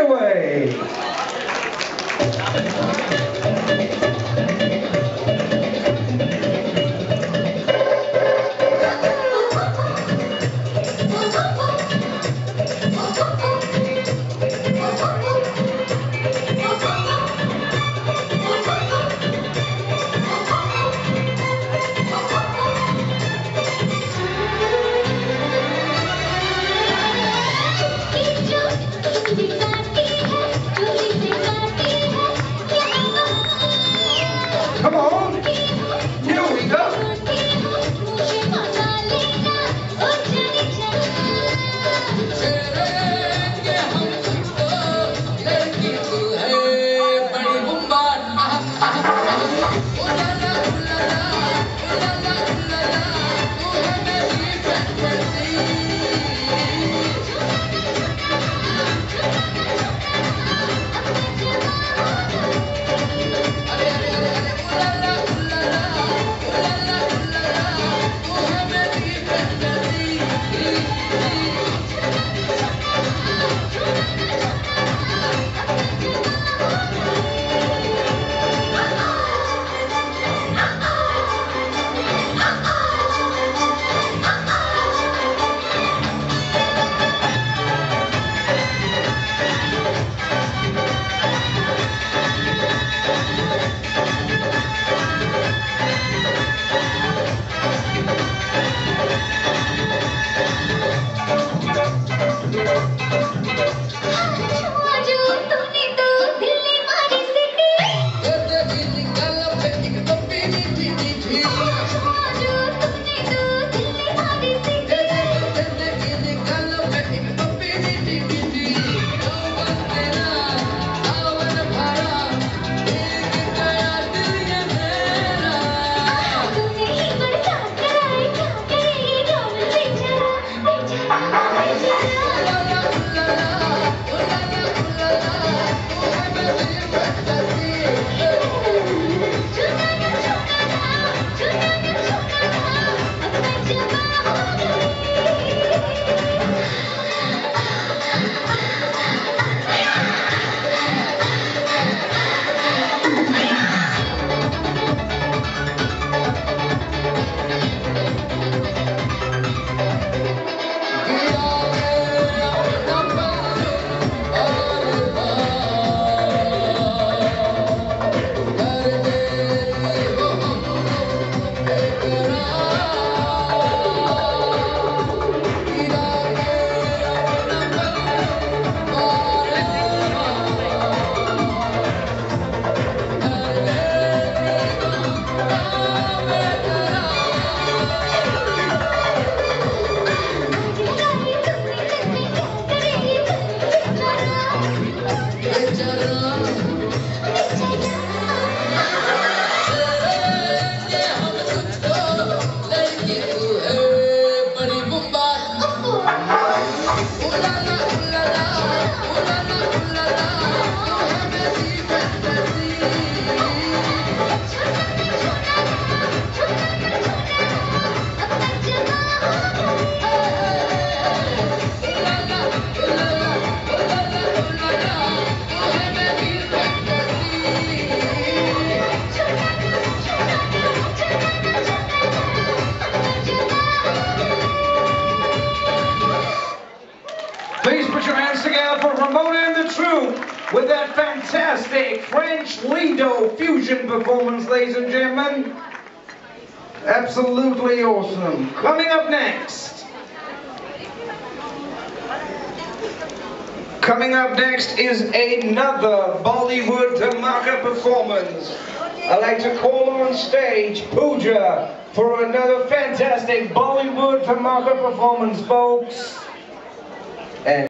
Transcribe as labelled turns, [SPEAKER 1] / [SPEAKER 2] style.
[SPEAKER 1] it for Ramona and the Troupe with that fantastic French Lido fusion performance, ladies and gentlemen. Absolutely awesome. Coming up next. Coming up next is another Bollywood Dhamaka performance. I'd like to call on stage Pooja for another fantastic Bollywood Dhamaka performance, folks. And